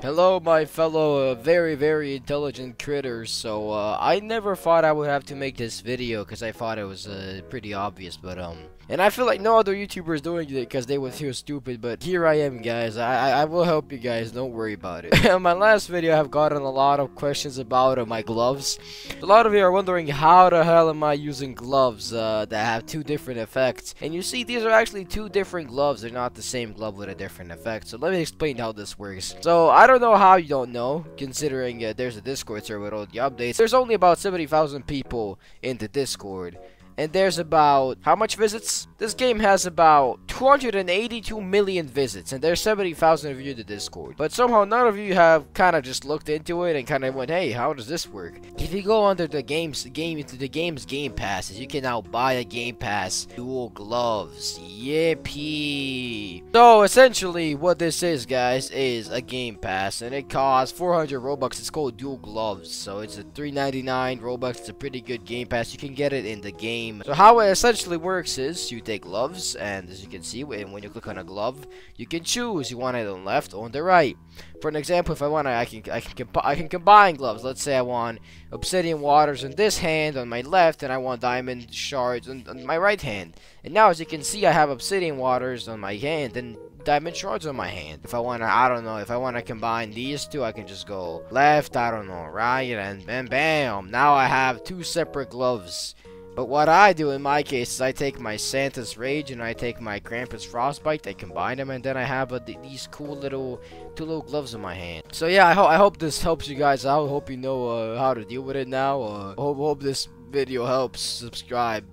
Hello, my fellow uh, very, very intelligent critters. So, uh, I never thought I would have to make this video because I thought it was uh, pretty obvious, but, um, and I feel like no other YouTuber is doing it because they would feel stupid, but here I am, guys. I, I, I will help you guys, don't worry about it. In my last video, I've gotten a lot of questions about uh, my gloves. A lot of you are wondering how the hell am I using gloves uh, that have two different effects. And you see, these are actually two different gloves. They're not the same glove with a different effect. So let me explain how this works. So I don't know how you don't know, considering uh, there's a Discord server with all the updates. There's only about 70,000 people in the Discord and there's about how much visits? This game has about 282 million visits, and there's 70,000 of you the Discord. But somehow none of you have kind of just looked into it and kind of went, hey, how does this work? If you go under the game's game into the game's game passes, you can now buy a game pass dual gloves. Yippee! So essentially, what this is, guys, is a game pass, and it costs 400 robux. It's called dual gloves, so it's a 399 robux. It's a pretty good game pass. You can get it in the game game. So how it essentially works is you take gloves and as you can see when you click on a glove you can choose you want it on the left or on the right. For an example if I want to I can I can I can combine gloves. Let's say I want obsidian waters on this hand on my left and I want diamond shards on, on my right hand. And now as you can see I have obsidian waters on my hand and diamond shards on my hand. If I want to, I don't know, if I want to combine these two, I can just go left, I don't know, right, and bam, bam. Now I have two separate gloves. But what I do in my case is I take my Santa's Rage and I take my Krampus Frostbite, I combine them, and then I have a, these cool little two little gloves in my hand. So yeah, I, ho I hope this helps you guys out. I hope you know uh, how to deal with it now. Uh, hope, hope this video helps. Subscribe.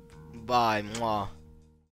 Bye. Mwah.